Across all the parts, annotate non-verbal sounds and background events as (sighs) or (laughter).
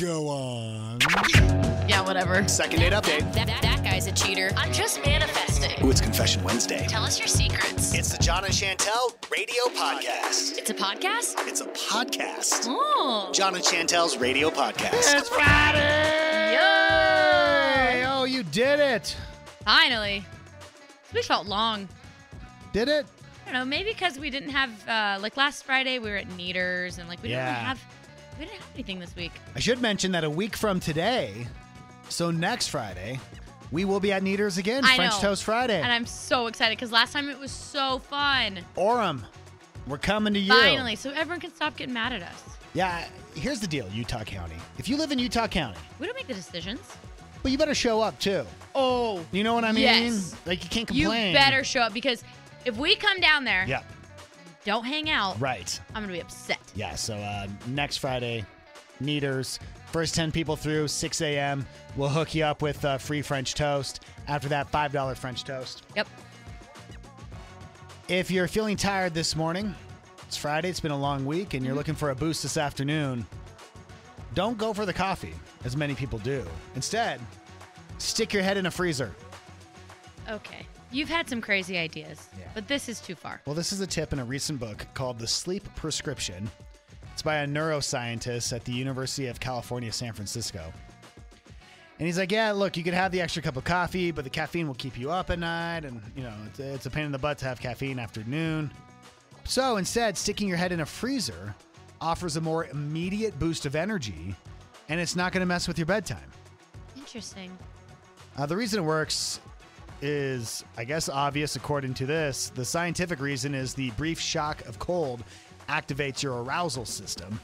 Go on. Yeah, whatever. Second date update. That, that guy's a cheater. I'm just manifesting. Ooh, it's Confession Wednesday. Tell us your secrets. It's the Jon and Chantel Radio Podcast. It's a podcast? It's a podcast. Oh. Jon and Chantel's Radio Podcast. It's Friday! Yo! Oh, you did it. Finally. We felt long. Did it? I don't know, maybe because we didn't have, uh, like last Friday, we were at Neaters and like we Yeah. didn't have, we didn't have anything this week. I should mention that a week from today, so next Friday, we will be at Neaters again, I French know. Toast Friday. And I'm so excited because last time it was so fun. Orem, we're coming to you. Finally. So everyone can stop getting mad at us. Yeah, here's the deal, Utah County. If you live in Utah County, We don't make the decisions. but you better show up too. Oh. You know what I mean? Yes. Like you can't complain. You better show up because if we come down there, Yeah, don't hang out, right. I'm going to be upset. Yeah, so uh, next Friday, Neaters. First 10 people through, 6 a.m. We'll hook you up with uh, free French toast. After that, $5 French toast. Yep. If you're feeling tired this morning, it's Friday, it's been a long week, and you're Mm-hmm. looking for a boost this afternoon, don't go for the coffee, as many people do. Instead, stick your head in a freezer. Okay. You've had some crazy ideas, Yeah. but this is too far. Well, this is a tip in a recent book called The Sleep Prescription. It's by a neuroscientist at the University of California, San Francisco. And he's like, Yeah, look, you could have the extra cup of coffee, but the caffeine will keep you up at night. And, you know, it's, it's a pain in the butt to have caffeine after noon. So instead, sticking your head in a freezer offers a more immediate boost of energy, and it's not going to mess with your bedtime. Interesting. Uh, the reason it works is, I guess, obvious according to this. The scientific reason is the brief shock of cold activates your arousal system.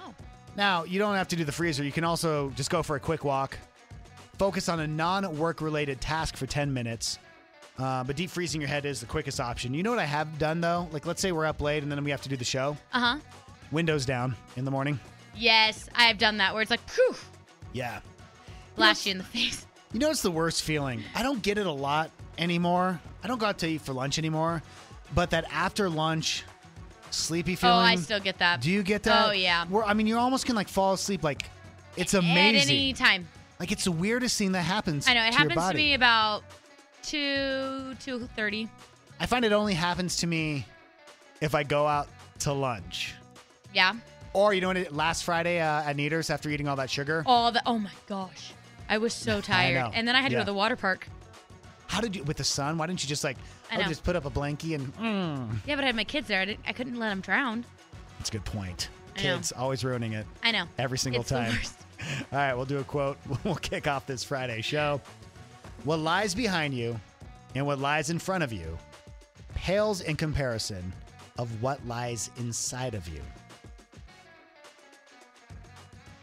Oh. Now, you don't have to do the freezer. You can also just go for a quick walk, focus on a non work related task for 10 minutes. Uh, but deep freezing your head is the quickest option. You know what I have done though? Like, let's say we're up late and then we have to do the show. Uh huh. Windows down in the morning. Yes, I have done that where it's like, phew, Yeah. blast you in the face. You know, it's the worst feeling. I don't get it a lot anymore. I don't go out to eat for lunch anymore. But that after lunch sleepy feeling. Oh, I still get that. Do you get that? Oh, yeah. Where I mean, you almost can like fall asleep. Like it's amazing. At any time. Like it's the weirdest thing that happens. I know. It to happens to me about 2 2.30. I find it only happens to me if I go out to lunch. Yeah. Or you know what? It, last Friday uh, at Neaters after eating all that sugar. All the, oh my gosh. I was so (laughs) tired. And then I had to Yeah. go to the water park. How did you with the sun? Why didn't you just like I oh, know. just put up a blankie and? Mm. Yeah, but I had my kids there. I, didn't, I couldn't let them drown. That's a good point. Kids always ruining it. I know. Every single It's time. (laughs) All right, we'll do a quote. (laughs) We'll kick off this Friday show. What lies behind you and what lies in front of you pales in comparison of what lies inside of you.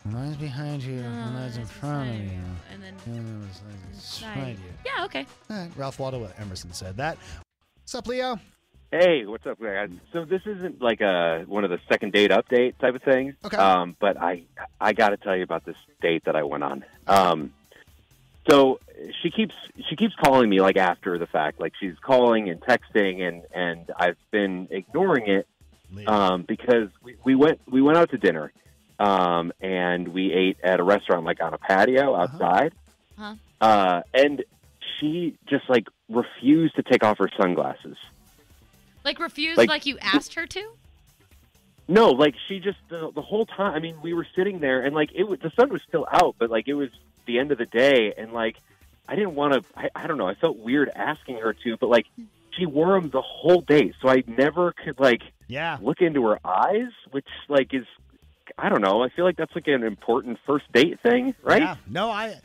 What lies behind you, what lies in front of inside you. And then and what lies inside you. Yeah, okay. All right, Ralph Waldo Emerson said that. What's up, Leo? Hey, what's up, guys? So this isn't like a one of the second date update type of things. Okay. Um, but I I got to tell you about this date that I went on. Um, so she keeps she keeps calling me like after the fact, like she's calling and texting, and and I've been ignoring it um, because we, we went we went out to dinner, um, and we ate at a restaurant like on a patio outside, Uh-huh. uh, and she just like refused to take off her sunglasses. Like refused Like- like, you asked her to? No, like she just the, the whole time. I mean, we were sitting there, and like it was the sun was still out, but like it was the end of the day, and like I didn't want to. I, I don't know. I felt weird asking her to, but like she wore them the whole day, so I never could like yeah. look into her eyes, which like is I don't know. I feel like that's like an important first date thing, right? Yeah. No, I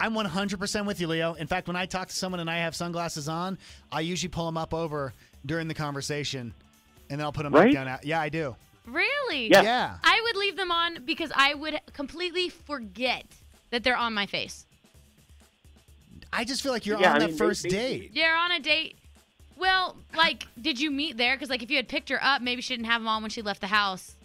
I'm 100% with you, Leo. In fact, when I talk to someone and I have sunglasses on, I usually pull them up over during the conversation and then I'll put them Right? back down. Yeah, I do. Really? Yeah. Yeah. I would leave them on because I would completely forget that they're on my face. I just feel like you're Yeah, on I that mean, first maybe- date. You're on a date. Well, like, did you meet there? Because like, if you had picked her up, maybe she didn't have them on when she left the house.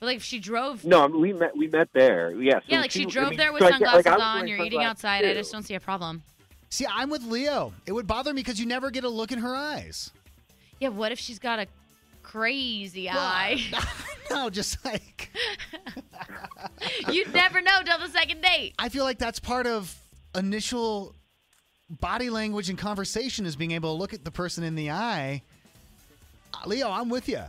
But like, if she drove, No, I mean, we met. We met there. Yeah. so yeah, like she I drove mean, there with so I get- like, sunglasses I was on. You're eating sunglasses, outside. I just don't see a problem. See, I'm with Leo. It would bother me because you never get a look in her eyes. Yeah. What if she's got a crazy eye. (laughs) no, just like (laughs) You'd never know till the second date. I feel like that's part of initial body language and conversation is being able to look at the person in the eye. Uh, Leo, I'm with you.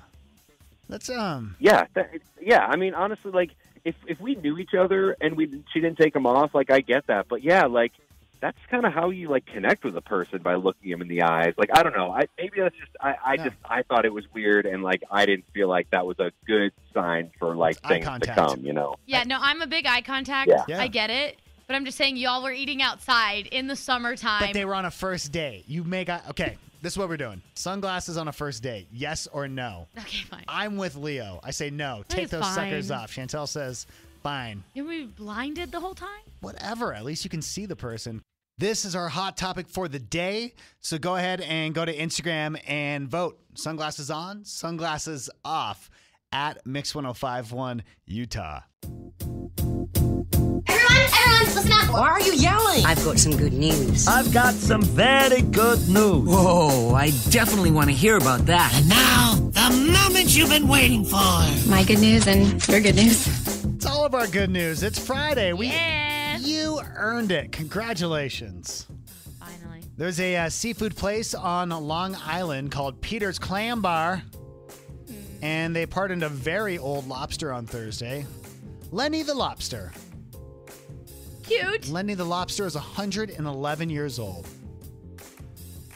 Let's um Yeah, that, yeah. I mean, honestly, like if if we knew each other and we she didn't take them off, like I get that. But yeah, like that's kind of how you like connect with a person by looking them in the eyes. Like I don't know, I maybe that's just I, I Yeah. just I thought it was weird and like I didn't feel like that was a good sign for like Eye things to come. You know? Yeah, no, I'm a big eye contact. Yeah. Yeah. I get it. But I'm just saying, y'all were eating outside in the summertime. but they were on a first date. You make eye okay, this is what we're doing. Sunglasses on a first date. Yes or no? okay, fine. I'm with Leo. I say no. Take is those suckers off. Chantel says fine. You were blinded the whole time? whatever. At least you can see the person. This is our hot topic for the day. So go ahead and go to Instagram and vote. Sunglasses on, sunglasses off at Mix1051 Utah. Everyone, everyone, listen up. Why are you yelling? I've got some good news. I've got some very good news. Whoa, I definitely want to hear about that. And now, the moment you've been waiting for. My good news and your good news. It's all of our good news. It's Friday. We Yes. you earned it. Congratulations. Finally. There's a uh, seafood place on Long Island called Peter's Clam Bar, and they pardoned a very old lobster on Thursday. Lenny the lobster. Cute. Lenny the Lobster is 111 years old.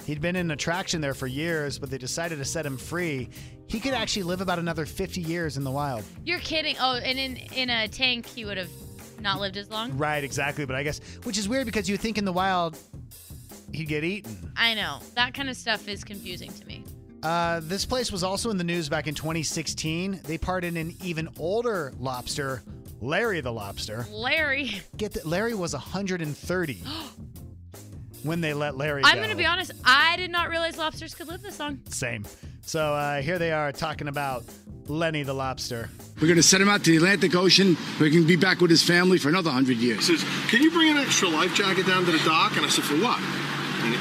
He'd been in an attraction there for years, but they decided to set him free. He could actually live about another 50 years in the wild. You're kidding. Oh, and in in a tank, he would have not lived as long. Right, exactly. But I guess, which is weird because you think in the wild he'd get eaten. I know that kind of stuff is confusing to me. Uh, this place was also in the news back in 2016. They pardoned an even older lobster, Larry the Lobster. Larry, Get that? Larry was 130 (gasps) when they let Larry go. I'm gonna be honest. I did not realize lobsters could live this long. Same. So uh, here they are talking about Lenny the lobster. We're going to send him out to the Atlantic Ocean where he can be back with his family for another 100 years. He says, "Can you bring an extra life jacket down to the dock?" And I said, "For what?"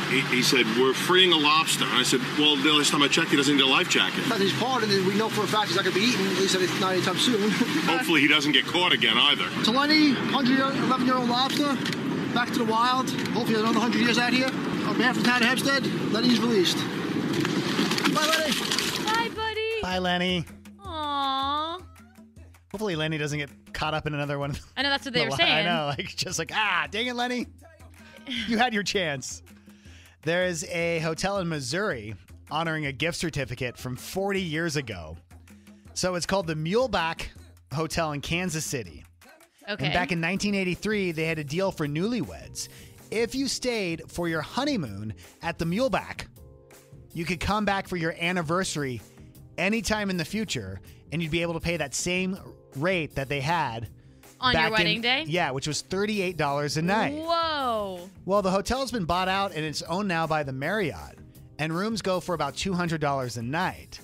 And he, he said, "We're freeing a lobster." And I said, "Well, the last time I checked, he doesn't need a life jacket. Because he's pardoned, and we know for a fact he's not going to be eaten, at least it's not anytime soon. (laughs) Hopefully, he doesn't get caught again either." to Lenny, 111 year old lobster, back to the wild. Hopefully, another 100 years out here. On behalf of the town of Hempstead, Lenny's released. Bye, Lenny. Bye, buddy. Bye, Lenny. Aww. Hopefully, Lenny doesn't get caught up in another one. I know that's what they (laughs) were I saying. I know, like just like ah, dang it, Lenny, you had your chance. There is a hotel in Missouri honoring a gift certificate from 40 years ago. So it's called the Muehlebach Hotel in Kansas City. Okay. And back in 1983, they had a deal for newlyweds. If you stayed for your honeymoon at the Muehlebach, you could come back for your anniversary anytime in the future, and you'd be able to pay that same rate that they had On your in- wedding day. Yeah, which was $38 a night. Whoa. Well, the hotel's been bought out and it's owned now by the Marriott, and rooms go for about $200 a night.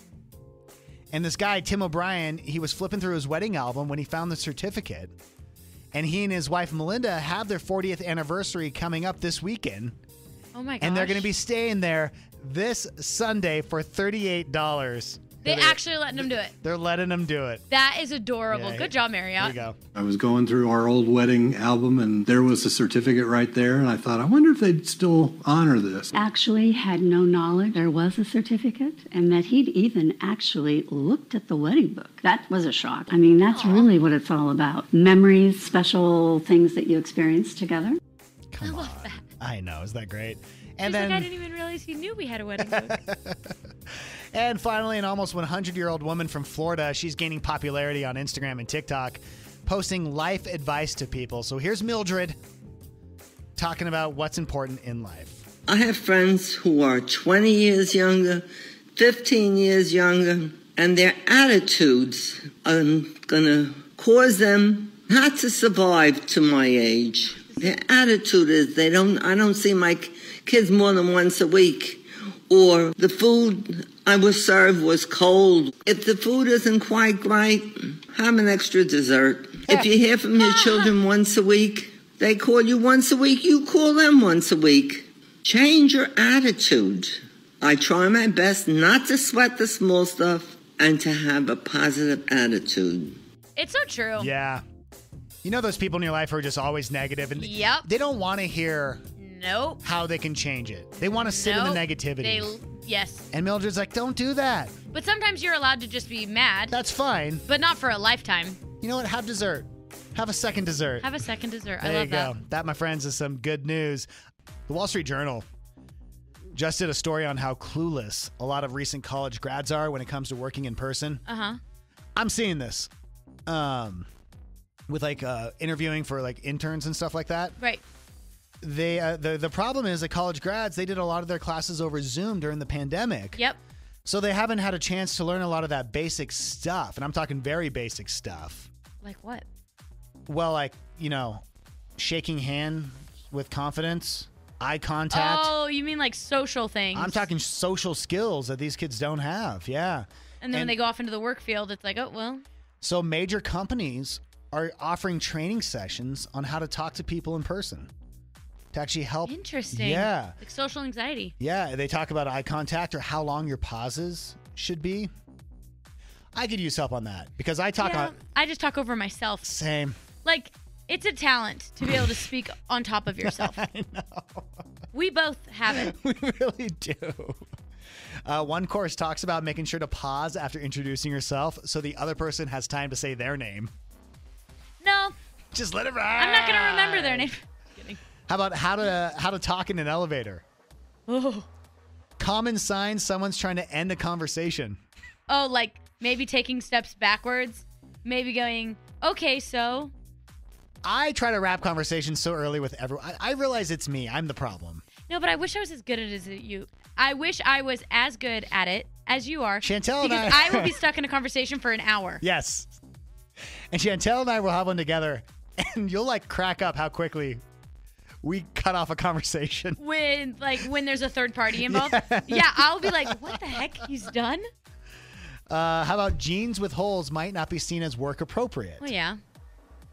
And this guy, Tim O'Brien, he was flipping through his wedding album when he found the certificate. And he and his wife Melinda have their 40th anniversary coming up this weekend. Oh my gosh. And they're going to be staying there this Sunday for $38. They They're- actually letting him do it. They're letting them do it. That is adorable. Yeah, Good here- job, Here Marriott. we go. I was going through our old wedding album and there was a certificate right there. And I thought, I wonder if they'd still honor this. actually had no knowledge there was a certificate and that he'd even actually looked at the wedding book. That was a shock. I mean, that's really what it's all about memories, special things that you experience together. Come on. I know. Is that great? And She's then like, I didn't even realize he knew we had a wedding book. (laughs) And finally, an almost 100 year old woman from Florida. She's gaining popularity on Instagram and TikTok, posting life advice to people. So here's Mildred talking about what's important in life. I have friends who are 20 years younger, 15 years younger, and their attitudes are going to cause them not to survive to my age. Their attitude is they don't, I don't see my k- kids more than once a week. Or the food I was served was cold. If the food isn't quite right, have an extra dessert. If you hear from your ah. children once a week, they call you once a week, you call them once a week. Change your attitude. I try my best not to sweat the small stuff, and to have a positive attitude. It's so true. Yeah. You know those people in your life who are just always negative and Yep. they don't want to hear Nope. how they can change it. They want to sit in Nope. the negativity. They, yes. and Mildred's like, don't do that. But sometimes you're allowed to just be mad. That's fine. But not for a lifetime. You know what? Have dessert. Have a second dessert. Have a second dessert. I there love you go. that. That, my friends, is some good news. The Wall Street Journal just did a story on how clueless a lot of recent college grads are when it comes to working in person. Uh huh. I'm seeing this. Um, with like uh, interviewing for like interns and stuff like that. Right. They uh, the the problem is that college grads they did a lot of their classes over Zoom during the pandemic. Yep. So they haven't had a chance to learn a lot of that basic stuff, and I'm talking very basic stuff. Like what? Well, like you know, shaking hand with confidence, eye contact. Oh, you mean like social things? I'm talking social skills that these kids don't have. Yeah. And then when they go off into the work field, it's like, oh well. So major companies are offering training sessions on how to talk to people in person to actually help. Interesting. Yeah. Like social anxiety. Yeah, they talk about eye contact or how long your pauses should be. I could use help on that because I talk yeah, on I just talk over myself. same. Like it's a talent to be able to speak on top of (laughs) yourself. I know. We both have it. (laughs) we really do. Uh, one course talks about making sure to pause after introducing yourself so the other person has time to say their name. No, Just let it ride. I'm not gonna remember their name. How about how to how to talk in an elevator? Oh. Common signs someone's trying to end a conversation. Oh, like maybe taking steps backwards, maybe going, okay, so I try to wrap conversations so early with everyone. I, I realize it's me. I'm the problem. no, but I wish I was as good at it as you. I wish I was as good at it as you are. Chantel and because I- I will be (laughs) stuck in a conversation for an hour. Yes. And Chantel and I will have one together, and you'll like crack up how quickly we cut off a conversation. (laughs) When like when there's a third party (laughs) involved, yeah. I'll be like, what the heck? He's done? Uh, how about jeans with holes might not be seen as work appropriate? Well, yeah.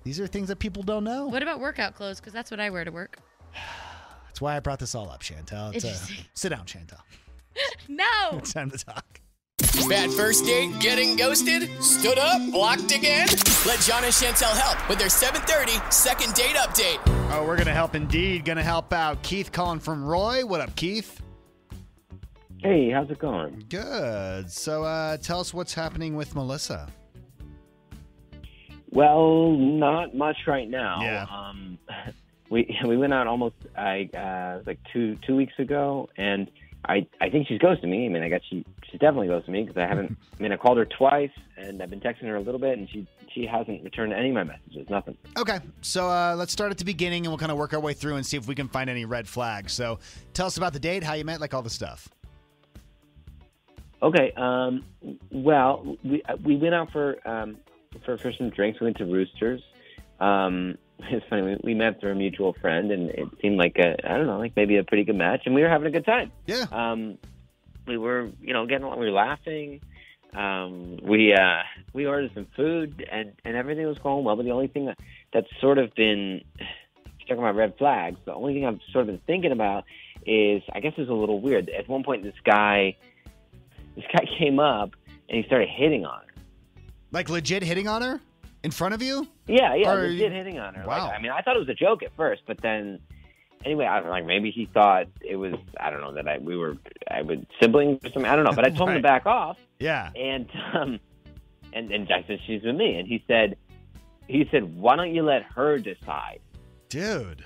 These are things that people don't know. What about workout clothes? Because that's what I wear to work. (sighs) That's why I brought this all up, Chantel. It's, uh, sit down, Chantel. (laughs) No. It's time to talk. Bad first date, getting ghosted, stood up, blocked again? Let Jon and Chantel help with their 730 second date update. Oh, we're gonna help indeed. Gonna help out. Keith calling from Roy. What up, Keith? Hey, how's it going? Good. So, uh, tell us what's happening with Melissa. Well, not much right now. Yeah. Um, (laughs) we (laughs) we went out almost I uh, like two two weeks ago, and I I think she's ghosted me. I mean, I guess she she's definitely ghosted me because I haven't. (laughs) I mean, I called her twice, and I've been texting her a little bit, and she she hasn't returned any of my messages. Nothing. Okay, so uh, let's start at the beginning and we'll kind of work our way through and see if we can find any red flags. So, tell us about the date, how you met, like all the stuff. Okay. Um, well, we we went out for um, for for some drinks. We went to Roosters. Um, it's funny. We, we met through a mutual friend, and it seemed like a I don't know, like maybe a pretty good match, and we were having a good time. Yeah. Um, we were, you know, getting along. We were laughing. Um, we uh, we ordered some food, and and everything was going well. But the only thing that that's sort of been talking about red flags. The only thing I've sort of been thinking about is, I guess, it's a little weird. At one point, this guy, this guy (laughs) came up and he started hitting on her. Like legit hitting on her in front of you? Yeah, yeah, Or- legit hitting on her. Wow. Like, I mean, I thought it was a joke at first, but then, anyway, I don't like maybe he thought it was. I don't know that I we were I was siblings or something. I don't know, but I told him to (laughs) back off, Yeah. and um, and and I said she's with me, and he said, he said, why don't you let her decide? Dude.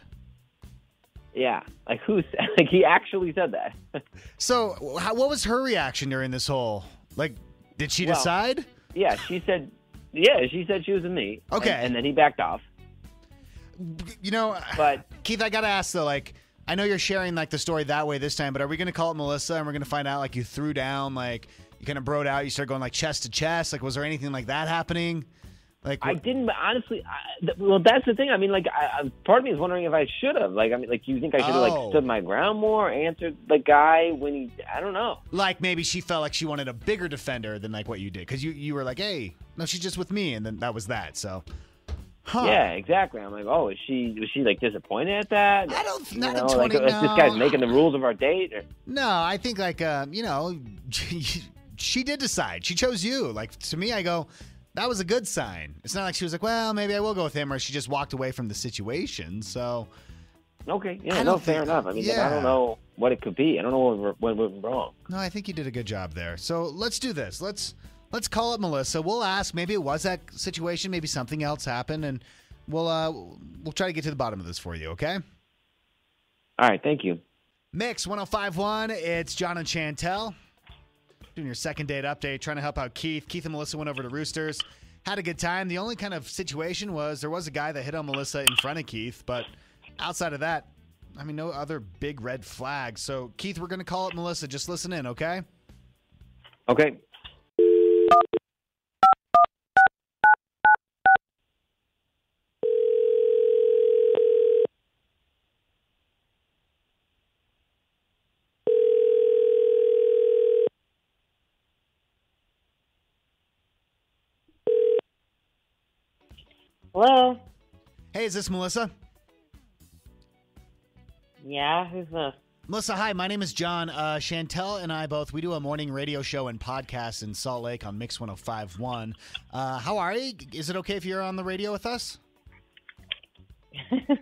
Yeah, like who's (laughs) like he actually said that. (laughs) So, how, what was her reaction during this whole? Like, did she Well, decide? Yeah, she said. Yeah, she said she was with me. Okay. and, and then he backed off. You know, but (sighs) Keith, I gotta ask though, like, I know you're sharing like the story that way this time, but are we gonna call it Melissa and we're gonna find out like you threw down, like you kind of broed out, you start going like chest to chest? Like, was there anything like that happening? Like, I didn't but honestly. I, th- well, that's the thing. I mean, like, I, I, part of me is wondering if I should have. Like, I mean, like, you think I should have Oh. like stood my ground more, answered the guy when he? I don't know. like maybe she felt like she wanted a bigger defender than like what you did because you you were like, hey, no, she's just with me, and then that was that. So, huh? Yeah, exactly. I'm like, oh, is she was she like disappointed at that? I don't. Not know, like, 20 is this no. guy's making the rules of our date? Or, No, I think like uh, you know, (laughs) she did decide. She chose you. Like to me, I go, that was a good sign. It's not like she was like, well, maybe I will go with him, or she just walked away from the situation. So Okay, I yeah, don't no, fair enough. I mean, like, I don't know what it could be. I don't know what, what went wrong. no, I think you did a good job there. So let's do this. Let's let's call up Melissa. We'll ask. Maybe it was that situation. Maybe something else happened, and we'll uh we'll try to get to the bottom of this for you. Okay. All right, thank you. Mix 1051, it's Jon and Chantel. Doing your second date update, trying to help out Keith. Keith and Melissa went over to Roosters, had a good time. The only kind of situation was there was a guy that hit on Melissa in front of Keith, but outside of that, I mean, no other big red flags. So, Keith, we're going to call it Melissa. Just listen in, okay? Okay. Hey, is this Melissa? Yeah, who's this? Melissa, hi. My name is Jon. Uh, Chantel and I both, we do a morning radio show and podcast in Salt Lake on Mix 1051. Uh, how are you? Is it okay if you're on the radio with us? It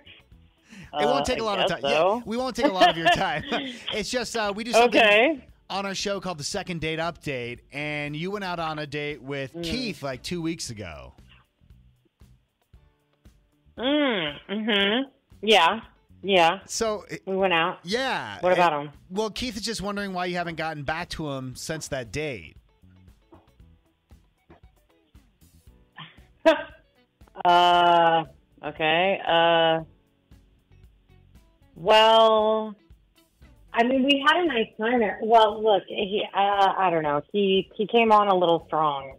won't Uh, take a I lot of time. so. Yeah, we won't take a lot of your time. (laughs) it's just uh, we do something Okay. on our show called the Second Date Update, and you went out on a date with Mm. Keith like two weeks ago. Mm, mm-hmm. Yeah. Yeah. So we went out. Yeah. What about and- him? Well, Keith is just wondering why you haven't gotten back to him since that date. (laughs) Uh, okay. Uh, well, I mean, we had a nice time. Well, look, he, uh, I don't know. He he came on a little strong.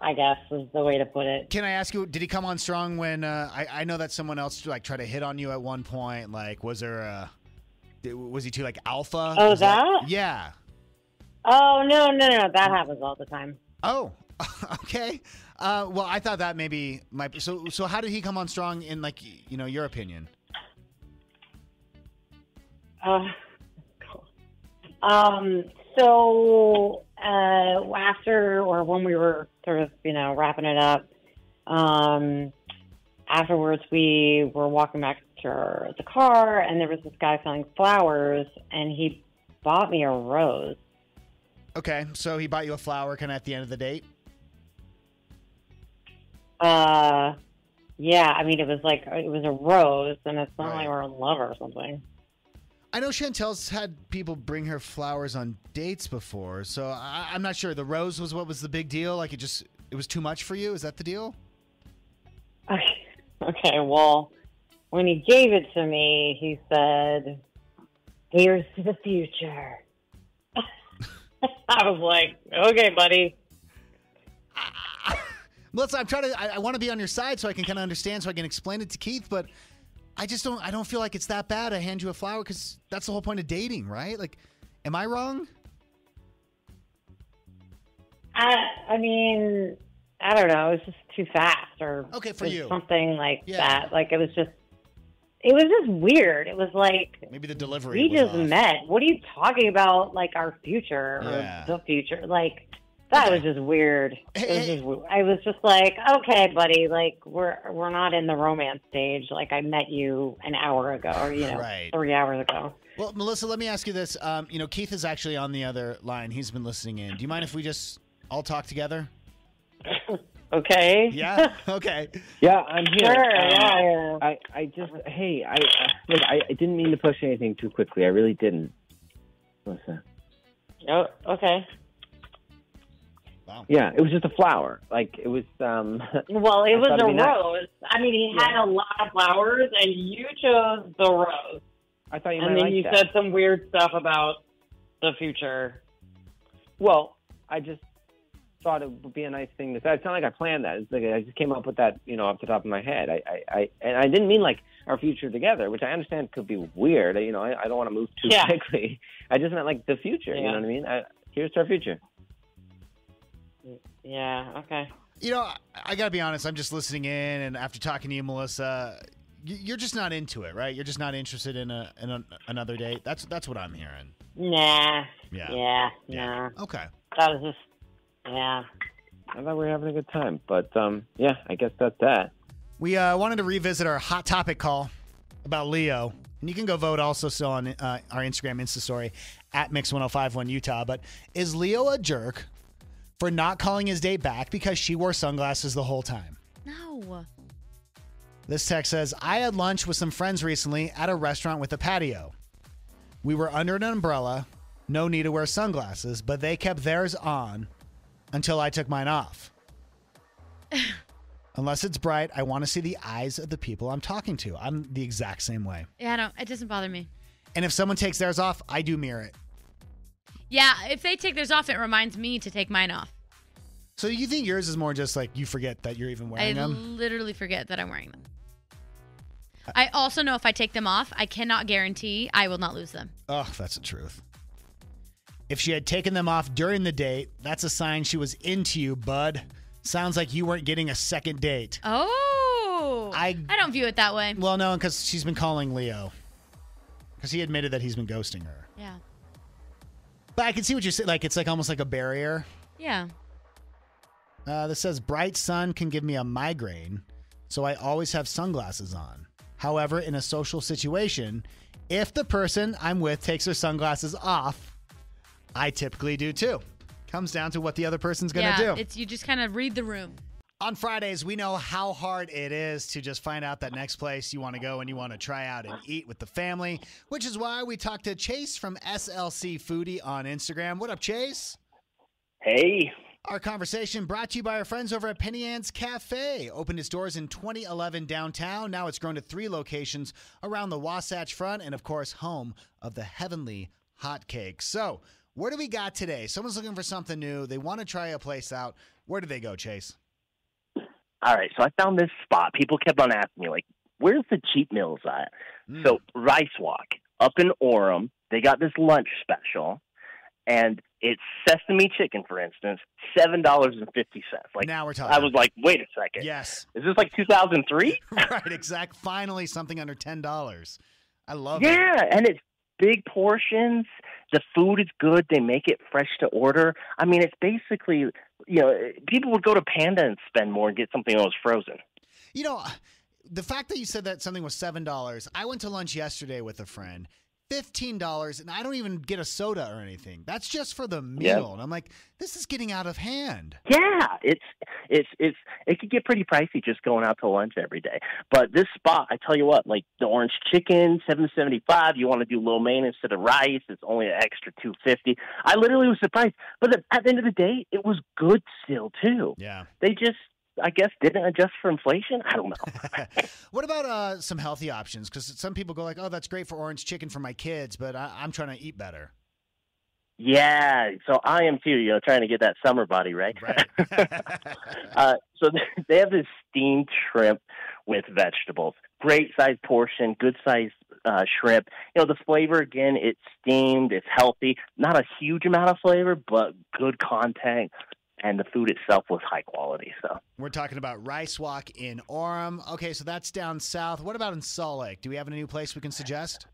I guess is the way to put it. Can I ask you, did he come on strong when uh, I, I know that someone else like tried to hit on you at one point? Like, was there a was he too like alpha? Oh, Was that? Yeah. Oh no, no, no, that happens all the time. Oh, (laughs) okay. Uh, well, I thought that maybe might. So, so how did he come on strong in like you know your opinion? Uh, (laughs) um, so uh, after or when we were sort of, you know, wrapping it up, um, afterwards we were walking back to the car, and there was this guy selling flowers, and he bought me a rose. Okay, so he bought you a flower kind of at the end of the date. Uh, yeah, I mean, it was like it was a rose, and it's not like we're in love or something. I know Chantel's had people bring her flowers on dates before, so I, I'm not sure. The rose was what was the big deal. Like it just it was too much for you. Is that the deal? Okay, (laughs) well, when he gave it to me, he said, "Here's to the future." (laughs) I was like, "Okay, buddy." (laughs) Melissa, I'm trying to. I, I want to be on your side so I can kind of understand, so I can explain it to Keith. But I just don't. I don't feel like it's that bad to hand you a flower because that's the whole point of dating, right? Like, am I wrong? I, I mean, I don't know. It was just too fast, or Okay, for you. something like Yeah. that. Like it was just, it was just weird. It was like Maybe the delivery. we just off. met. What are you talking about? Like our future Yeah. or the future? Like that was just weird. It was just, I was just like, okay, buddy. Like we're we're not in the romance stage. Like I met you an hour ago, or you know, Right. three hours ago. Well, Melissa, let me ask you this. Um, you know, Keith is actually on the other line. He's been listening in. Do you mind if we just all talk together? (laughs) Okay. Yeah. Okay. (laughs) Yeah, I'm here. Sure, Um, yeah, yeah. I, I just, hey, I, uh, look, I, I didn't mean to push anything too quickly. I really didn't. Melissa. Oh, okay. Yeah, it was just a flower. Like it was. um (laughs) Well, it I was a it'd nice. rose. I mean, he had a lot of flowers, and you chose the rose. I thought you and might then like you that. said some weird stuff about the future. Well, I just thought it would be a nice thing to say. It's not like I planned that. It's like I just came up with that, you know, off the top of my head. I, I, I and I didn't mean like our future together, which I understand could be weird. You know, I, I don't want to move too Yeah. (laughs) quickly. I just meant like the future. You know what I mean? I, here's to our future. Yeah. Okay. You know, I, I got to be honest. I'm just listening in, and after talking to you, Melissa, you're just not into it, right? You're just not interested in a in a, another date. That's that's what I'm hearing. Nah. Yeah. Yeah. Nah. Okay. That was just Yeah. I thought we were having a good time, but um, yeah, I guess that's that. We uh, wanted to revisit our hot topic call about Leo. And you can go vote also still on uh, our Instagram Insta story at Mix1051 Utah. But is Leo a jerk for not calling his date back because she wore sunglasses the whole time? No. This text says I had lunch with some friends recently at a restaurant with a patio. We were under an umbrella, no need to wear sunglasses, but they kept theirs on until I took mine off. (laughs) Unless it's bright, I want to see the eyes of the people I'm talking to. I'm the exact same way. Yeah, no, it doesn't bother me. And if someone takes theirs off, I do mirror it. Yeah, if they take theirs off, it reminds me to take mine off. So you think yours is more just like you forget that you're even wearing I them? I literally forget that I'm wearing them. I also know if I take them off, I cannot guarantee I will not lose them. Oh, that's the truth. If she had taken them off during the date, that's a sign she was into you, bud. Sounds like you weren't getting a second date. Oh. I I don't view it that way. Well, no, because she's been calling Leo. Because he admitted that he's been ghosting her. Yeah. But I can see what you're saying. Like, it's like almost like a barrier. Yeah. Uh, this says bright sun can give me a migraine, so I always have sunglasses on. However, in a social situation, if the person I'm with takes their sunglasses off, I typically do too. Comes down to what the other person's gonna yeah, do. it's you just kind of read the room. On Fridays, we know how hard it is to just find out that next place you want to go and you want to try out and eat with the family, which is why we talked to Chase from SLC Foodie on Instagram. What up, Chase? Hey. Our conversation brought to you by our friends over at Penny Ann's Cafe. Opened its doors in 2011 downtown. Now it's grown to three locations around the Wasatch Front and, of course, home of the heavenly hotcakes. So, where do we got today? Someone's looking for something new. They want to try a place out. Where do they go, Chase? All right, so I found this spot. People kept on asking me, like, where's the cheap meals at? Hmm. So Rice Wok up in Orem, they got this lunch special, and it's sesame chicken, for instance, seven dollars and fifty cents. Like now we're talking. I was like, wait a second. Yes. Is this like two thousand three? (laughs) right, exact. Finally, something under ten dollars. I love it. Yeah, and it's big portions. The food is good. They make it fresh to order. I mean, it's basically, you know, people would go to Panda and spend more and get something that was frozen. You know, the fact that you said that something was seven dollars. I went to lunch yesterday with a friend. Fifteen dollars, and I don't even get a soda or anything. That's just for the meal, Yep. and I'm like, this is getting out of hand. Yeah, it's it's it's it could get pretty pricey just going out to lunch every day. But this spot, I tell you what, like the orange chicken, seven seventy five. You want to do lo mein instead of rice? It's only an extra two fifty. I literally was surprised, but at the end of the day, it was good still too. Yeah. They just, I guess, didn't adjust for inflation. I don't know. (laughs) (laughs) What about uh, some healthy options? Because some people go like, "Oh, that's great for orange chicken for my kids," but I- I'm trying to eat better. Yeah, so I am too. You know, trying to get that summer body, right? (laughs) uh, so they have this steamed shrimp with vegetables. Great sized portion, good sized uh, shrimp. You know, the flavor again, it's steamed, it's healthy. Not a huge amount of flavor, but good content. And the food itself was high quality. So We're talking about Rice Wok in Orem. Okay, so that's down south. What about in Salt Lake? Do we have a new place we can suggest?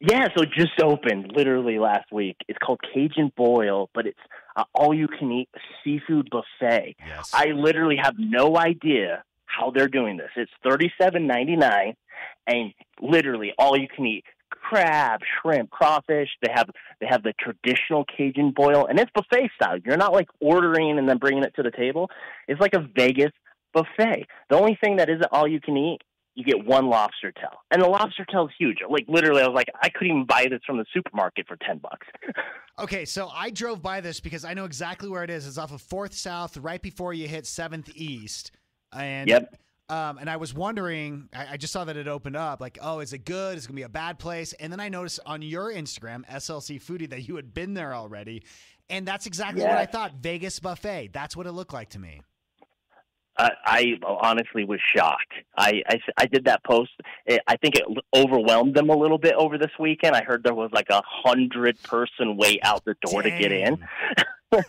Yeah, so just opened literally last week. It's called Cajun Boil, but it's uh, all you can eat seafood buffet. Yes. I literally have no idea how they're doing this. It's thirty seven ninety nine, and literally all you can eat crab, shrimp, crawfish. They have they have the traditional Cajun boil, and it's buffet style. You're not like ordering and then bringing it to the table. It's like a Vegas buffet. The only thing that isn't all you can eat you get one lobster tail. And the lobster tail is huge. Like literally, I was like, I couldn't even buy this from the supermarket for ten bucks. (laughs) Okay, so I drove by this because I know exactly where it is. It's off of Fourth South, right before you hit Seventh East. And Yep. Um, and I was wondering, I, I just saw that it opened up. Like, oh, is it good? Is it gonna be a bad place? And then I noticed on your Instagram, SLC Foodie, that you had been there already, and that's exactly what I thought. Vegas buffet. That's what it looked like to me. I, I honestly was shocked. I, I I did that post. It, I think it overwhelmed them a little bit over this weekend. I heard there was like a hundred person wait out the door to get in. (laughs) (laughs)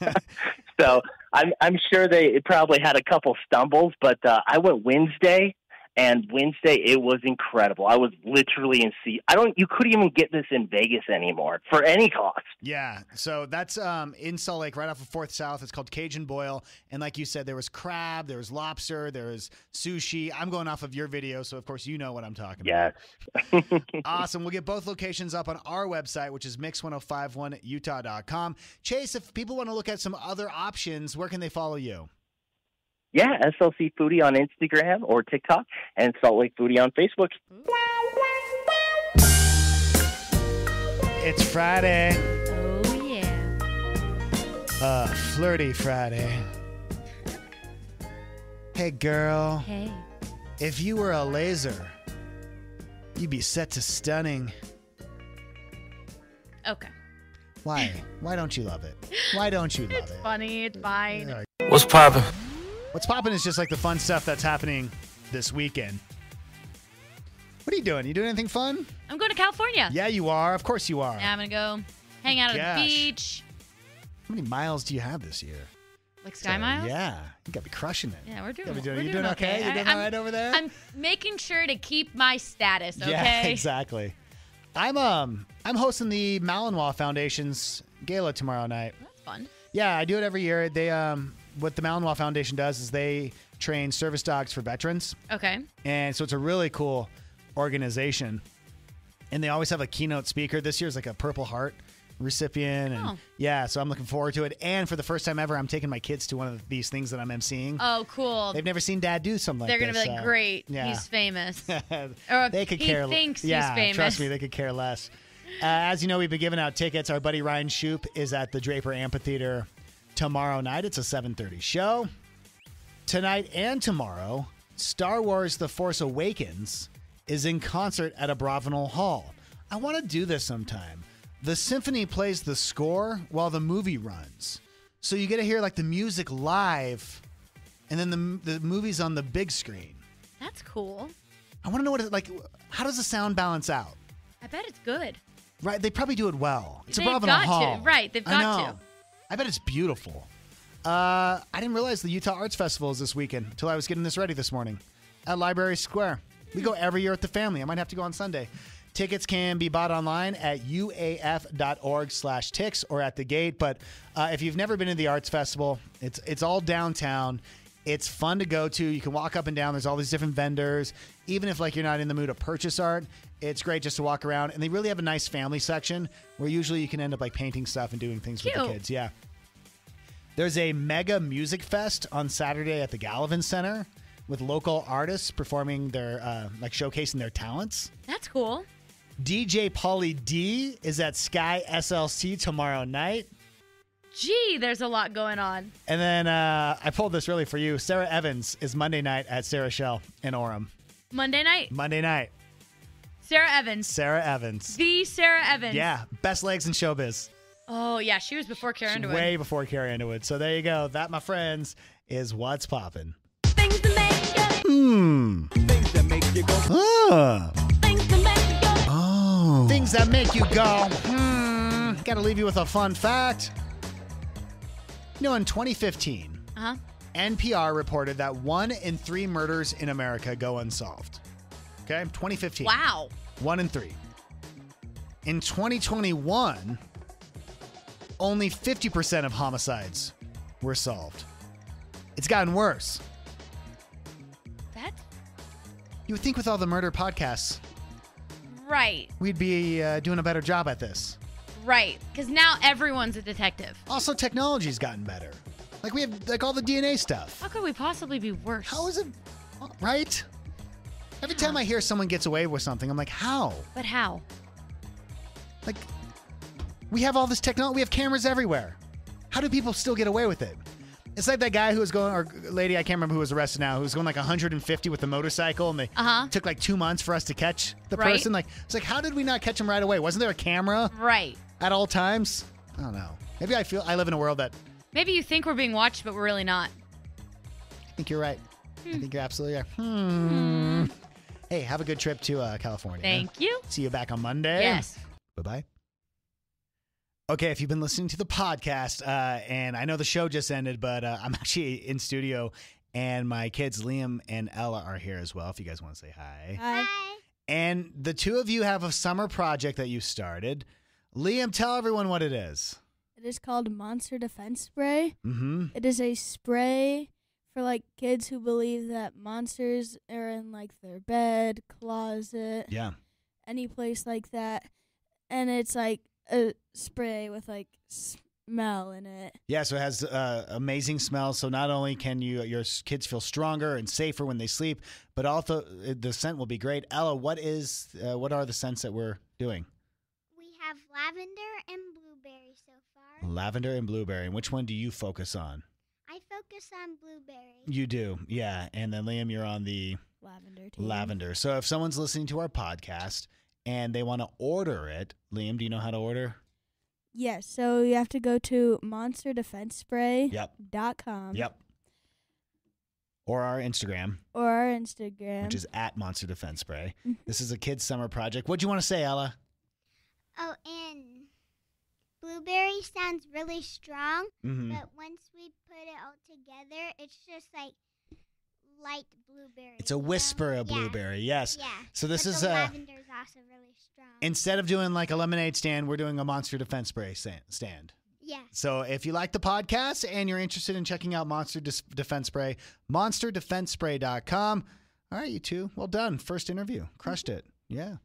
so I'm I'm sure they probably had a couple stumbles, but uh, I went Wednesday, And Wednesday, it was incredible. I was literally in sea. I don't. You couldn't even get this in Vegas anymore for any cost. Yeah, so that's um, in Salt Lake, right off of Fourth South. It's called Cajun Boil, and like you said, there was crab, there was lobster, there was sushi. I'm going off of your video, so of course you know what I'm talking Yes. about. (laughs) awesome. We'll get both locations up on our website, which is mix1051utah.com. Chase, if people want to look at some other options, where can they follow you? Yeah, SLC Foodie on Instagram or TikTok, and Salt Lake Foodie on Facebook. It's Friday. Oh yeah. Uh, flirty Friday. Hey, girl. Hey. If you were a laser, you'd be set to stunning. Okay. Why? Why don't you love it? Why don't you (laughs) love It's it? funny. It's fine. What's poppin'? What's popping is just like the fun stuff that's happening this weekend. What are you doing? You doing anything fun? I'm going to California. Yeah, you are. Of course you are. Yeah, I'm gonna go hang out at Gosh. the beach. How many miles do you have this year? Like Sky So, Miles? Yeah, you gotta be crushing it. Yeah, we're doing. Gotta be doing- we're you doing, okay? You doing I'm- all right over there? I'm making sure to keep my status. (laughs) Okay. Yeah, exactly. I'm um I'm hosting the Malinois Foundation's gala tomorrow night. That's fun. Yeah, I do it every year. They um what the Malinois Foundation does is they train service dogs for veterans. Okay. And so it's a really cool organization. And they always have a keynote speaker. This year's like a Purple Heart recipient. And Oh. yeah, so I'm looking forward to it. And for the first time ever, I'm taking my kids to one of these things that I'm emceeing. Oh, cool. They've never seen dad do something like They're gonna this. be like, so, "Great, yeah. he's famous." (laughs) Or they could he care. thinks he's yeah, famous. trust me, they could care less. Uh, as you know, we've been giving out tickets. Our buddy Ryan Shupe is at the Draper Amphitheater tomorrow night. It's a 7:30 show. Tonight and tomorrow, Star Wars: The Force Awakens is in concert at Abravanel Hall. I want to do this sometime. The symphony plays the score while the movie runs, so you get to hear like the music live, and then the the movie's on the big screen. That's cool. I want to know what it like. How does the sound balance out? I bet it's good. Right, they probably do it well. It's They've a Abravanel got to. Hall. Right, they've I got know. to. I bet it's beautiful. Uh, I didn't realize the Utah Arts Festival is this weekend until I was getting this ready this morning at Library Square. We go every year with the family. I might have to go on Sunday. Tickets can be bought online at uaf.org slash ticks or at the gate. But uh, if you've never been to the Arts Festival, it's it's all downtown. It's fun to go to. You can walk up and down. There's all these different vendors. Even if like you're not in the mood to purchase art, it's great just to walk around. And they really have a nice family section where usually you can end up like painting stuff and doing things with the kids. Yeah. There's a mega music fest on Saturday at the Gallivan Center with local artists performing their uh, like showcasing their talents. That's cool. DJ Pauly D is at Sky SLC tomorrow night. Gee, there's a lot going on. And then uh, I pulled this really for you. Sara Evans is Monday night at SCERA Shell in Orem. Monday night, Monday night, Sara Evans. Sara Evans. The Sara Evans. Yeah, best legs in showbiz. Oh yeah, she was before Karen Underwood. Way before Carrie Underwood. So there you go. That, my friends, is what's popping. Things that make you. Hmm. Things that make you go. Ah. Oh. Things that make you go. Hmm. Got to leave you with a fun fact. You know, in 2015, Uh huh. NPR reported that one in three murders in America go unsolved. Okay, 2015. Wow. One in three. In 2021, only 50% of homicides were solved. It's gotten worse. That You would think with all the murder podcasts, right, we'd be uh, doing a better job at this. Right. Because now everyone's a detective. Also, technology's gotten better. Like we have like all the DNA stuff. How could we possibly be worse? How is it? Right? Every time I hear someone gets away with something, I'm like, how? But how? Like, we have all this technology. We have cameras everywhere. How do people still get away with it? It's like that guy who was going, or lady, I can't remember who was arrested now, who was going like 150 with the motorcycle, and they Uh-huh. took like two months for us to catch the Right. person. Like, it's like, how did we not catch him right away? Wasn't there a camera Right. At all times? I don't know. Maybe I feel I live in a world that Maybe you think we're being watched, but we're really not. I think you're right. I think you're absolutely right. Hmm. Hey, have a good trip to uh, California. Thank you. See you back on Monday. Yes. Bye bye. Okay, if you've been listening to the podcast, uh, and I know the show just ended, but uh, I'm (laughs) actually in studio And my kids, Liam and Ella, are here as well if you guys want to say hi. Hi. And the two of you have a summer project that you started. Liam, tell everyone what it is. It is called Monster Defense Spray. Mm-hmm. It is a spray for like kids who believe that monsters are in like their bed, closet, Yeah. any place like that. And it's like a spray with like smell in it. Yeah, so it has uh, amazing smell. So not only can you your kids feel stronger and safer when they sleep, but also uh, the scent will be great. Ella, what is uh, what are the scents that we're doing? We have lavender and blueberry so far. Lavender and blueberry. And which one do you focus on? I focus on blueberry. You do, yeah. And then Liam, you're on the Lavender team. lavender. So if someone's listening to our podcast and they want to order it, Liam, do you know how to order? Yes, so you have to go to monsterdefensespray.com Yep. Yep. Or our Instagram, or our Instagram. which is at Monster Defense Spray. Mm-hmm. This is a kids' summer project. What do you want to say, Ella? Oh, and blueberry sounds really strong, Mhm. but once we put it all together, it's just like light blueberry. It's a whisper of Yeah. blueberry. Yes. Yeah. So this but is the uh, lavender's also really strong. instead of doing like a lemonade stand, we're doing a Monster Defense Spray stand. Yeah. So if you like the podcast and you're interested in checking out Monster Dis- Defense Spray, monsterdefensespray.com. All right, you two. Well done. First interview. Crushed it. Yeah.